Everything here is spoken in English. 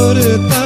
put it.